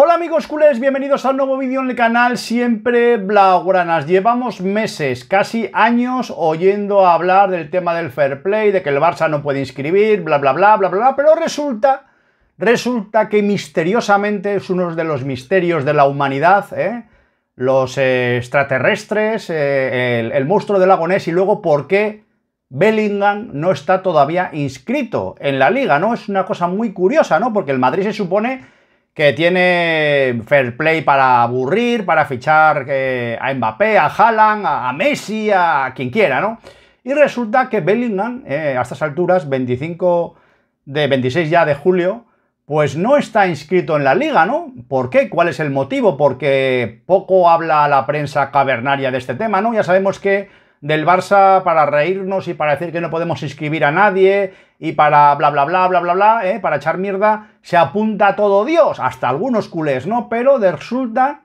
Hola amigos culés, bienvenidos a un nuevo vídeo en el canal Siempre Blaugranas. Llevamos meses, casi años, oyendo hablar del tema del fair play, de que el Barça no puede inscribir, bla bla bla bla bla, pero resulta, resulta que misteriosamente es uno de los misterios de la humanidad, ¿eh? los eh, extraterrestres, eh, el, el monstruo del lago Ness y luego por qué Bellingham no está todavía inscrito en la liga, ¿no? Es una cosa muy curiosa, ¿no? Porque el Madrid se supone que tiene fair play para aburrir, para fichar eh, a Mbappé, a Haaland, a, Messi, a quien quiera, ¿no? Y resulta que Bellingham, eh, a estas alturas, 25 de 26 ya de julio, pues no está inscrito en la liga, ¿no? ¿Por qué? ¿Cuál es el motivo? Porque poco habla la prensa cavernaria de este tema, ¿no? Ya sabemos que del Barça para reírnos y para decir que no podemos inscribir a nadie y para bla bla bla bla bla bla, ¿eh? para echar mierda, se apunta todo Dios, hasta algunos culés, ¿no? Pero resulta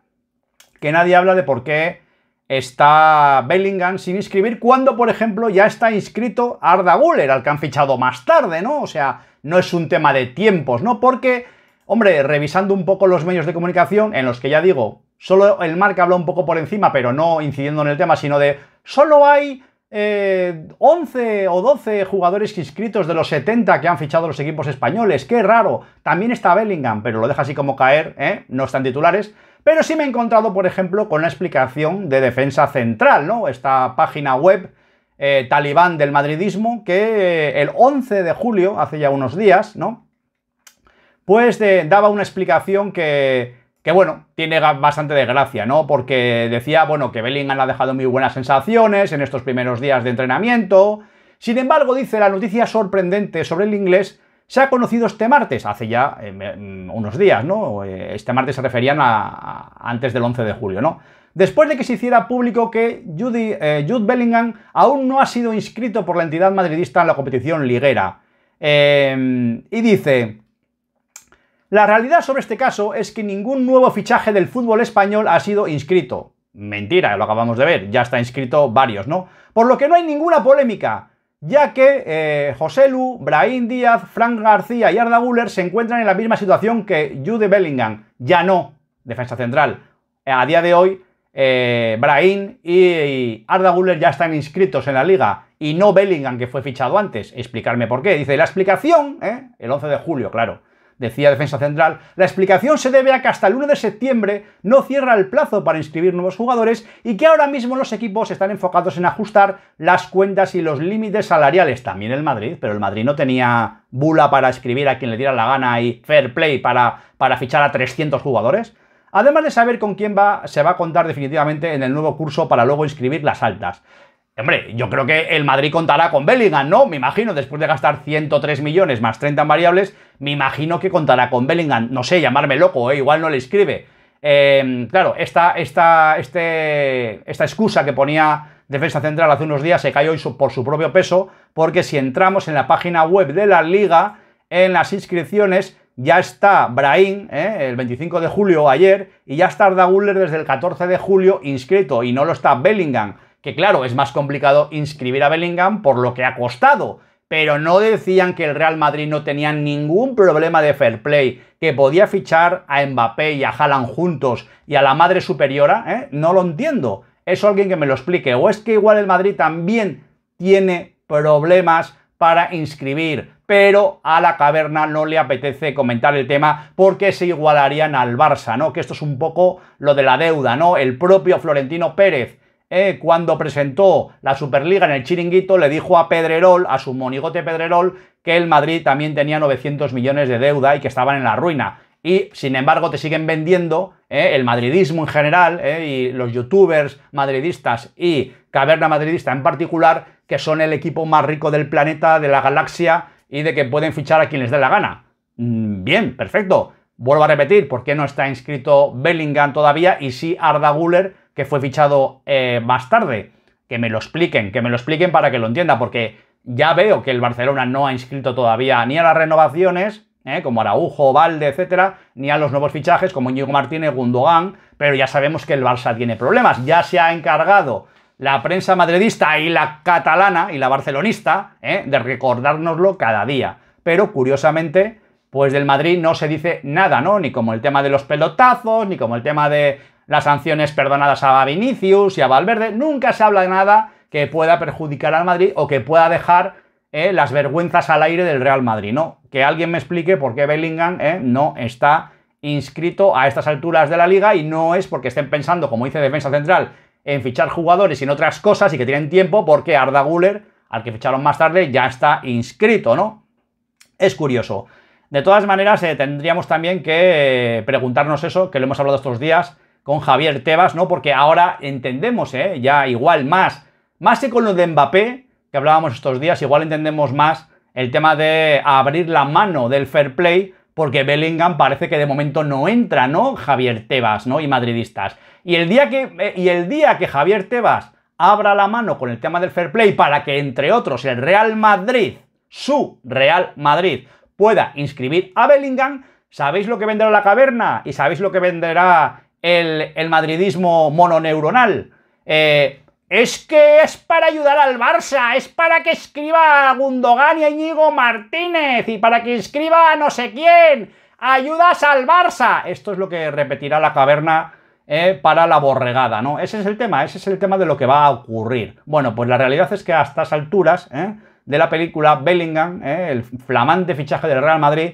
que nadie habla de por qué está Bellingham sin inscribir cuando, por ejemplo, ya está inscrito Arda Guller, al que han fichado más tarde, ¿no? O sea, no es un tema de tiempos, ¿no? Porque, hombre, revisando un poco los medios de comunicación, en los que ya digo, solo el marca habla un poco por encima, pero no incidiendo en el tema, sino de solo hay 11 eh, o 12 jugadores inscritos de los 70 que han fichado los equipos españoles. ¡Qué raro! También está Bellingham, pero lo deja así como caer, ¿eh? no están titulares. Pero sí me he encontrado, por ejemplo, con la explicación de defensa central, ¿no? Esta página web eh, talibán del madridismo que el 11 de julio, hace ya unos días, ¿no? Pues daba una explicación que que bueno, tiene bastante de gracia, ¿no? Porque decía, bueno, que Bellingham ha dejado muy buenas sensaciones en estos primeros días de entrenamiento. Sin embargo, dice la noticia sorprendente sobre el inglés se ha conocido este martes, hace ya eh, mm, unos días, ¿no? Eh, este martes se referían a, antes del 11 de julio, ¿no? Después de que se hiciera público que Jude, eh, Jude Bellingham aún no ha sido inscrito por la entidad madridista en la competición liguera. y dice, la realidad sobre este caso es que ningún nuevo fichaje del fútbol español ha sido inscrito. Mentira, lo acabamos de ver, ya está inscrito varios, ¿no? Por lo que no hay ninguna polémica, ya que eh, José Lu, Brahim Díaz, Frank García y Arda Guller se encuentran en la misma situación que Jude Bellingham, ya no, defensa central. A día de hoy, eh, y Arda Guller ya están inscritos en la liga y no Bellingham, que fue fichado antes. Explicarme por qué. Dice, la explicación, ¿eh? el 11 de julio, claro decía Defensa Central, la explicación se debe a que hasta el 1 de septiembre no cierra el plazo para inscribir nuevos jugadores y que ahora mismo los equipos están enfocados en ajustar las cuentas y los límites salariales. También el Madrid, pero el Madrid no tenía bula para escribir a quien le diera la gana y fair play para, para fichar a 300 jugadores. Además de saber con quién va, se va a contar definitivamente en el nuevo curso para luego inscribir las altas. Hombre, yo creo que el Madrid contará con Bellingham, ¿no? Me imagino, después de gastar 103 millones más 30 en variables, me imagino que contará con Bellingham. No sé, llamarme loco, ¿eh? igual no le escribe. Em, claro, esta, esta, este, esta excusa que ponía Defensa Central hace unos días se cayó por su propio peso, porque si entramos en la página web de la Liga, en las inscripciones, ya está Brahim, ¿eh? el 25 de julio ayer, y ya está Arda Guller desde el 14 de julio inscrito, y no lo está Bellingham que claro, es más complicado inscribir a Bellingham por lo que ha costado, pero no decían que el Real Madrid no tenía ningún problema de fair play, que podía fichar a Mbappé y a Haaland juntos y a la madre superiora, ¿eh? No lo entiendo. Eso alguien que me lo explique. O es que igual el Madrid también tiene problemas para inscribir, pero a la caverna no le apetece comentar el tema porque se igualarían al Barça, ¿no? Que esto es un poco lo de la deuda, ¿no? El propio Florentino Pérez eh, cuando presentó la Superliga en el Chiringuito, le dijo a Pedrerol, a su monigote Pedrerol, que el Madrid también tenía 900 millones de deuda y que estaban en la ruina. Y sin embargo te siguen vendiendo eh, el madridismo en general eh, y los youtubers madridistas y Caverna Madridista en particular, que son el equipo más rico del planeta, de la galaxia y de que pueden fichar a quien les dé la gana. Mm, bien, perfecto. Vuelvo a repetir, ¿por qué no está inscrito Bellingham todavía y sí Arda Guller que fue fichado eh, más tarde. Que me lo expliquen, que me lo expliquen para que lo entienda, porque ya veo que el Barcelona no ha inscrito todavía ni a las renovaciones, eh, como Araujo, Valde, etcétera, ni a los nuevos fichajes como Íñigo Martínez, Gundogan, pero ya sabemos que el Barça tiene problemas. Ya se ha encargado la prensa madridista y la catalana y la barcelonista eh, de recordárnoslo cada día. Pero curiosamente, pues del Madrid no se dice nada, ¿no? Ni como el tema de los pelotazos, ni como el tema de las sanciones perdonadas a Vinicius y a Valverde, nunca se habla de nada que pueda perjudicar al Madrid o que pueda dejar eh, las vergüenzas al aire del Real Madrid, ¿no? Que alguien me explique por qué Bellingham eh, no está inscrito a estas alturas de la liga y no es porque estén pensando, como dice Defensa Central, en fichar jugadores y en otras cosas y que tienen tiempo porque Arda Guller, al que ficharon más tarde, ya está inscrito, ¿no? Es curioso. De todas maneras, eh, tendríamos también que preguntarnos eso, que lo hemos hablado estos días, con Javier Tebas, ¿no? Porque ahora entendemos, ¿eh? Ya igual más, más que con lo de Mbappé, que hablábamos estos días, igual entendemos más el tema de abrir la mano del fair play, porque Bellingham parece que de momento no entra, ¿no? Javier Tebas, ¿no? Y madridistas. Y el día que, eh, y el día que Javier Tebas abra la mano con el tema del fair play para que, entre otros, el Real Madrid, su Real Madrid, pueda inscribir a Bellingham, ¿sabéis lo que venderá la caverna? ¿Y sabéis lo que venderá el, madridismo mononeuronal. Eh, es que es para ayudar al Barça, es para que escriba a Gundogan y a Íñigo Martínez y para que escriba a no sé quién. Ayudas al Barça. Esto es lo que repetirá la caverna eh, para la borregada, ¿no? Ese es el tema, ese es el tema de lo que va a ocurrir. Bueno, pues la realidad es que a estas alturas eh, de la película, Bellingham, el flamante fichaje del Real Madrid,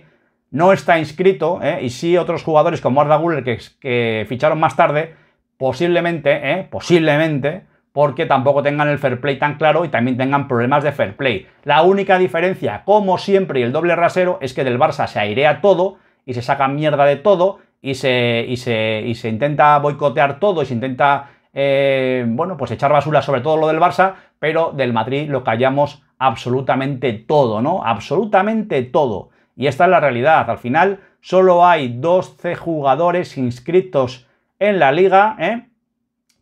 no está inscrito, ¿eh? y sí otros jugadores como Arda Guller que, ficharon más tarde, posiblemente, ¿eh? posiblemente, porque tampoco tengan el fair play tan claro y también tengan problemas de fair play. La única diferencia, como siempre, y el doble rasero, es que del Barça se airea todo y se saca mierda de todo y se, y se, y se intenta boicotear todo y se intenta, eh, bueno, pues echar basura sobre todo lo del Barça, pero del Madrid lo callamos absolutamente todo, ¿no? Absolutamente todo. Y esta es la realidad. Al final solo hay 12 jugadores inscritos en la liga, ¿eh?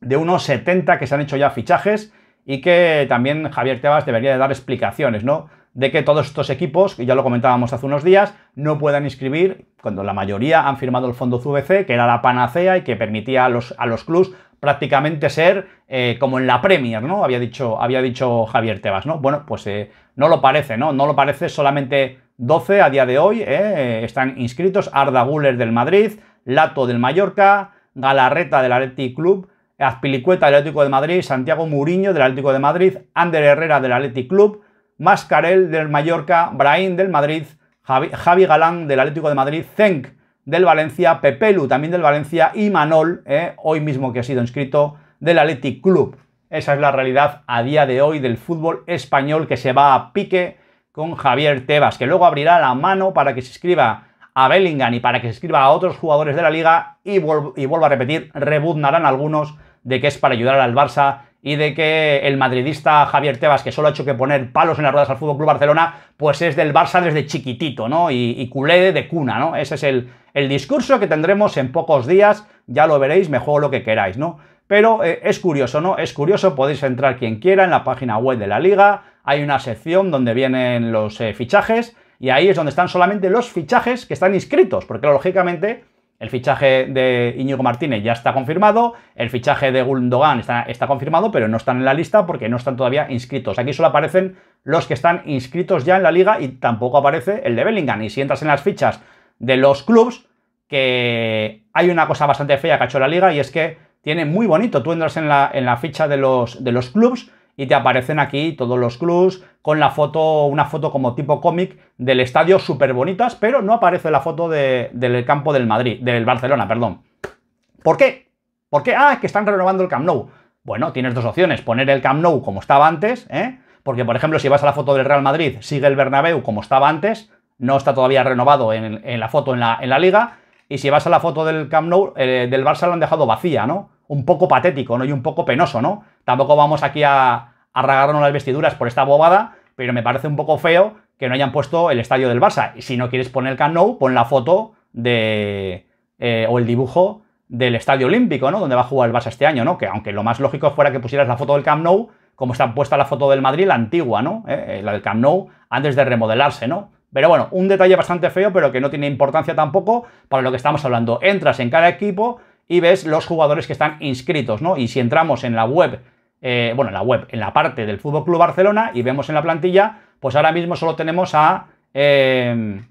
de unos 70 que se han hecho ya fichajes y que también Javier Tebas debería de dar explicaciones, ¿no? De que todos estos equipos, que ya lo comentábamos hace unos días, no puedan inscribir cuando la mayoría han firmado el fondo CVC, que era la panacea y que permitía a los, a los clubs prácticamente ser eh, como en la Premier, ¿no? Había dicho, había dicho Javier Tebas, ¿no? Bueno, pues eh, no lo parece, ¿no? No lo parece solamente 12 a día de hoy eh, están inscritos Arda Guller del Madrid, Lato del Mallorca, Galarreta del Athletic Club, Azpilicueta del Atlético de Madrid, Santiago Muriño del Atlético de Madrid, Ander Herrera del Athletic Club, Mascarel del Mallorca, Brahim del Madrid, Javi, Galán del Atlético de Madrid, Zenk del Valencia, Pepelu también del Valencia y Manol, eh, hoy mismo que ha sido inscrito del Athletic Club. Esa es la realidad a día de hoy del fútbol español que se va a pique con Javier Tebas, que luego abrirá la mano para que se escriba a Bellingham y para que se escriba a otros jugadores de la liga y, vuelvo a repetir, rebuznarán algunos de que es para ayudar al Barça y de que el madridista Javier Tebas, que solo ha hecho que poner palos en las ruedas al Fútbol Club Barcelona, pues es del Barça desde chiquitito, ¿no? Y, culé de cuna, ¿no? Ese es el, el, discurso que tendremos en pocos días, ya lo veréis, me juego lo que queráis, ¿no? Pero eh, es curioso, ¿no? Es curioso, podéis entrar quien quiera en la página web de la liga, hay una sección donde vienen los eh, fichajes y ahí es donde están solamente los fichajes que están inscritos, porque lógicamente el fichaje de Íñigo Martínez ya está confirmado, el fichaje de Gundogan está, está, confirmado, pero no están en la lista porque no están todavía inscritos. Aquí solo aparecen los que están inscritos ya en la liga y tampoco aparece el de Bellingham. Y si entras en las fichas de los clubs, que hay una cosa bastante fea que ha hecho la liga y es que tiene muy bonito. Tú entras en la, en la ficha de los, de los clubs y te aparecen aquí todos los clubs con la foto, una foto como tipo cómic del estadio súper bonitas, pero no aparece la foto del campo del Madrid, del Barcelona, perdón. ¿Por qué? ¿Por qué? Ah, es que están renovando el Camp Nou. Bueno, tienes dos opciones, poner el Camp Nou como estaba antes, ¿eh? porque por ejemplo si vas a la foto del Real Madrid, sigue el Bernabéu como estaba antes, no está todavía renovado en, la foto en la, en la, liga, y si vas a la foto del Camp Nou, eh, del Barça lo han dejado vacía, ¿no? Un poco patético, ¿no? Y un poco penoso, ¿no? Tampoco vamos aquí a, a las vestiduras por esta bobada, pero me parece un poco feo que no hayan puesto el estadio del Barça. Y si no quieres poner el Camp Nou, pon la foto de... Eh, o el dibujo del Estadio Olímpico, ¿no? Donde va a jugar el Barça este año, ¿no? Que aunque lo más lógico fuera que pusieras la foto del Camp Nou, como está puesta la foto del Madrid, la antigua, ¿no? Eh, la del Camp Nou, antes de remodelarse, ¿no? Pero bueno, un detalle bastante feo, pero que no tiene importancia tampoco para lo que estamos hablando. Entras en cada equipo y ves los jugadores que están inscritos, ¿no? Y si entramos en la web, eh, bueno, en la web, en la parte del Fútbol Club Barcelona y vemos en la plantilla, pues ahora mismo solo tenemos a eh,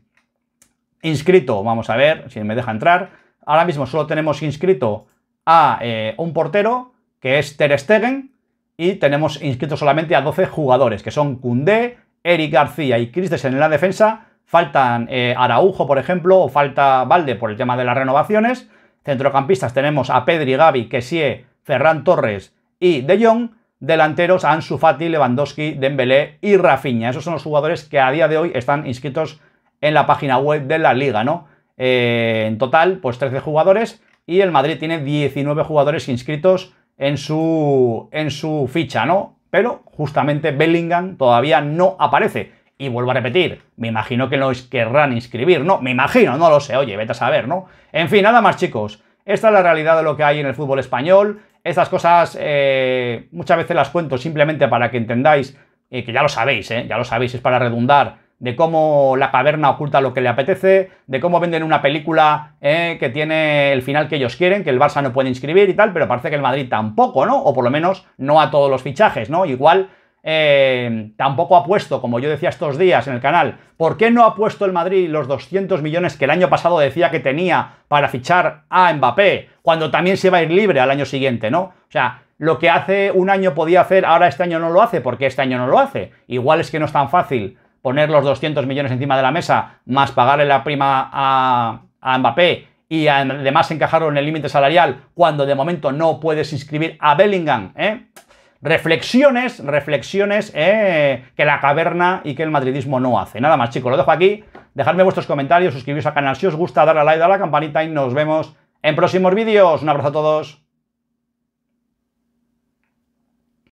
inscrito, vamos a ver si me deja entrar. Ahora mismo solo tenemos inscrito a eh, un portero, que es Ter Stegen, y tenemos inscrito solamente a 12 jugadores, que son Koundé, Eric García y Christensen en la defensa. Faltan eh, Araujo, por ejemplo, o falta Valde por el tema de las renovaciones. Centrocampistas tenemos a Pedri, Gavi, Kessie, Ferran Torres y De Jong. Delanteros Ansu Fati, Lewandowski, Dembélé y Rafinha. Esos son los jugadores que a día de hoy están inscritos en la página web de la liga, ¿no? Eh, en total, pues 13 jugadores y el Madrid tiene 19 jugadores inscritos en su, en su ficha, ¿no? Pero justamente Bellingham todavía no aparece. Y vuelvo a repetir, me imagino que los querrán inscribir, ¿no? Me imagino, no lo sé, oye, vete a saber, ¿no? En fin, nada más chicos, esta es la realidad de lo que hay en el fútbol español. Estas cosas eh, muchas veces las cuento simplemente para que entendáis, eh, que ya lo sabéis, ¿eh? ya lo sabéis, es para redundar, de cómo la caverna oculta lo que le apetece, de cómo venden una película eh, que tiene el final que ellos quieren, que el Barça no puede inscribir y tal, pero parece que el Madrid tampoco, ¿no? O por lo menos no a todos los fichajes, ¿no? Igual eh, tampoco ha puesto, como yo decía estos días en el canal, ¿por qué no ha puesto el Madrid los 200 millones que el año pasado decía que tenía para fichar a Mbappé, cuando también se va a ir libre al año siguiente, ¿no? O sea, lo que hace un año podía hacer, ahora este año no lo hace, porque este año no lo hace. Igual es que no es tan fácil poner los 200 millones encima de la mesa, más pagarle la prima a, Mbappé y además encajarlo en el límite salarial cuando de momento no puedes inscribir a Bellingham. ¿eh? Reflexiones, reflexiones eh, que la caverna y que el madridismo no hace. Nada más chicos, lo dejo aquí. Dejadme vuestros comentarios, suscribiros al canal si os gusta, darle a like, a la campanita y nos vemos en próximos vídeos. Un abrazo a todos.